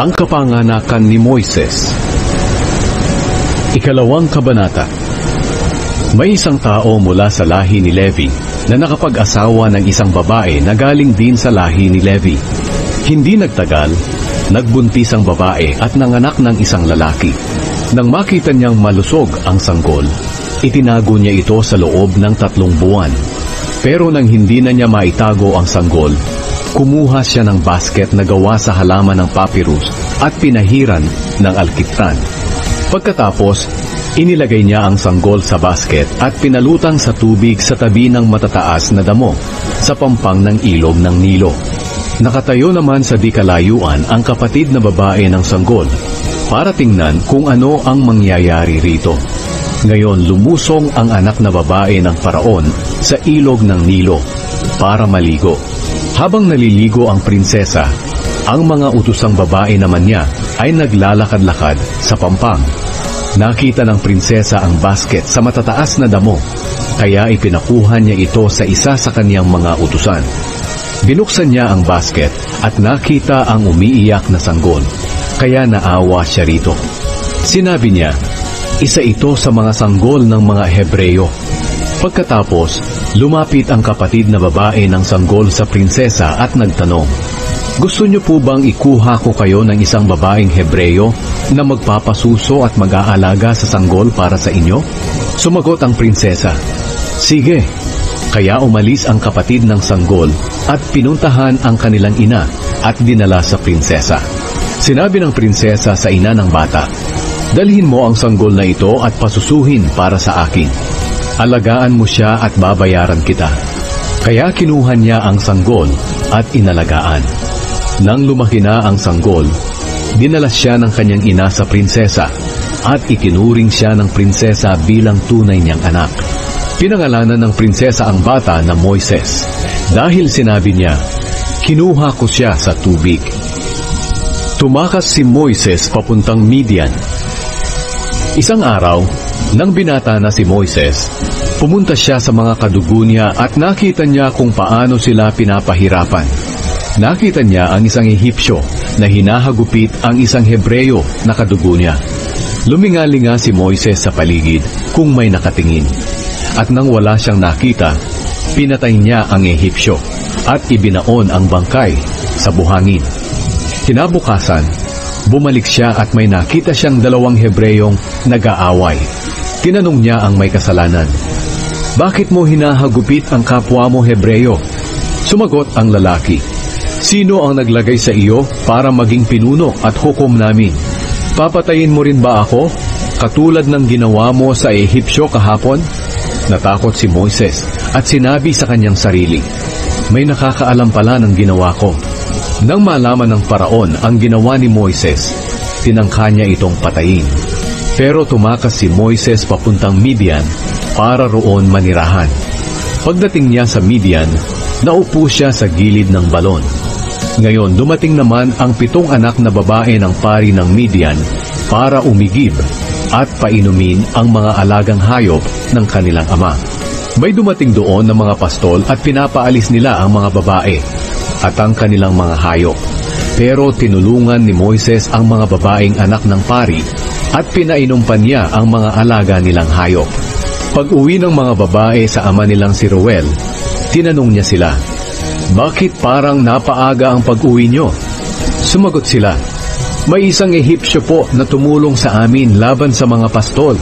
Ang kapanganakan ni Moises Ikalawang Kabanata May isang tao mula sa lahi ni Levi na nakapag-asawa ng isang babae na galing din sa lahi ni Levi. Hindi nagtagal, nagbuntis ang babae at nanganak ng isang lalaki. Nang makita niyang malusog ang sanggol, itinago niya ito sa loob ng tatlong buwan. Pero nang hindi na niya maitago ang sanggol, kumuha siya ng basket na gawa sa halaman ng papyrus at pinahiran ng alkitran. Pagkatapos, inilagay niya ang sanggol sa basket at pinalutang sa tubig sa tabi ng matataas na damo sa pampang ng ilog ng Nilo. Nakatayo naman sa di kalayuan ang kapatid na babae ng sanggol para tingnan kung ano ang mangyayari rito. Ngayon lumusong ang anak na babae ng paraon sa ilog ng Nilo para maligo. Habang naliligo ang prinsesa, ang mga utusang babae naman niya ay naglalakad-lakad sa pampang. Nakita ng prinsesa ang basket sa matataas na damo, kaya ipinakuha niya ito sa isa sa kaniyang mga utusan. Binuksan niya ang basket at nakita ang umiiyak na sanggol, kaya naawa siya rito. Sinabi niya, isa ito sa mga sanggol ng mga Hebreyo. Pagkatapos, lumapit ang kapatid na babae ng sanggol sa prinsesa at nagtanong, Gusto niyo po bang ikuha ko kayo ng isang babaeng Hebreyo na magpapasuso at mag-aalaga sa sanggol para sa inyo? Sumagot ang prinsesa, Sige. Kaya umalis ang kapatid ng sanggol at pinuntahan ang kanilang ina at dinala sa prinsesa. Sinabi ng prinsesa sa ina ng bata, Dalhin mo ang sanggol na ito at pasusuhin para sa akin. Alagaan mo siya at babayaran kita. Kaya kinuha niya ang sanggol at inalagaan. Nang lumaki na ang sanggol, dinala siya ng kanyang ina sa prinsesa at ikinuring siya ng prinsesa bilang tunay niyang anak. Pinangalanan ng prinsesa ang bata na Moises dahil sinabi niya, Kinuha ko siya sa tubig. Tumakas si Moises papuntang Midian. Isang araw, nang binata na si Moises, pumunta siya sa mga kadugo niya at nakita niya kung paano sila pinapahirapan. Nakita niya ang isang Ehipsyo na hinahagupit ang isang Hebreyo na kadugo niya. Lumingali nga si Moises sa paligid kung may nakatingin. At nang wala siyang nakita, pinatay niya ang Ehipsyo at ibinaon ang bangkay sa buhangin. Kinabukasan, bumalik siya at may nakita siyang dalawang Hebreyong nag-aaway. Tinanong niya ang may kasalanan, Bakit mo hinahagupit ang kapwa mo Hebreyo? Sumagot ang lalaki, Sino ang naglagay sa iyo para maging pinuno at hukom namin? Papatayin mo rin ba ako? Katulad ng ginawa mo sa Ehipsyo kahapon? Natakot si Moises at sinabi sa kanyang sarili, May nakakaalam pala ng ginawa ko. Nang malaman ng paraon ang ginawa ni Moises, tinangka niya itong patayin. Pero tumakas si Moises papuntang Midian para roon manirahan. Pagdating niya sa Midian, naupo siya sa gilid ng balon. Ngayon dumating naman ang pitong anak na babae ng pari ng Midian para umigib at painumin ang mga alagang hayop ng kanilang ama. May dumating doon ng mga pastol at pinapaalis nila ang mga babae at ang kanilang mga hayop. Pero tinulungan ni Moises ang mga babaeng anak ng pari at pinainom pa niya ang mga alaga nilang hayop. Pag uwi ng mga babae sa ama nilang si Ruel, tinanong niya sila, Bakit parang napaaga ang pag-uwi niyo? Sumagot sila, May isang Ehipsyo po na tumulong sa amin laban sa mga pastol.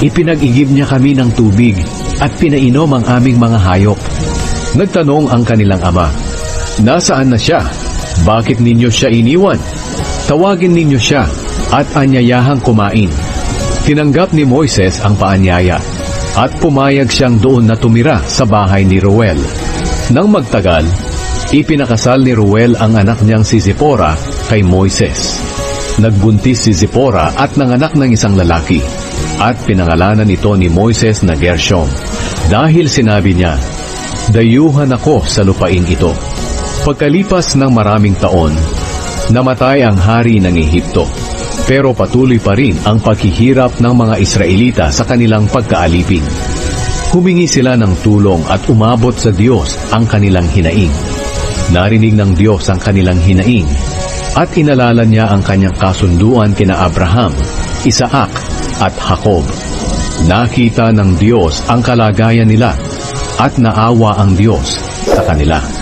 Ipinag-igib niya kami ng tubig at pinainom ang aming mga hayop. Nagtanong ang kanilang ama, Nasaan na siya? Bakit ninyo siya iniwan? Tawagin ninyo siya at anyayahang kumain. Tinanggap ni Moises ang paanyaya at pumayag siyang doon na tumira sa bahay ni Ruel. Nang magtagal, ipinakasal ni Ruel ang anak niyang si Zipora kay Moises. Nagbuntis si Zipora at nanganak ng isang lalaki at pinangalanan ito ni Moises na Gershom dahil sinabi niya, Dayuhan ako sa lupain ito. Pagkalipas ng maraming taon, namatay ang hari ng Ehipto pero patuloy pa rin ang paghihirap ng mga Israelita sa kanilang pagkaalipin. Humingi sila ng tulong at umabot sa Diyos ang kanilang hinaing. Narinig ng Diyos ang kanilang hinaing at inalala niya ang kanyang kasunduan kina Abraham, Isaac at Jacob. Nakita ng Diyos ang kalagayan nila at naawa ang Diyos sa kanila.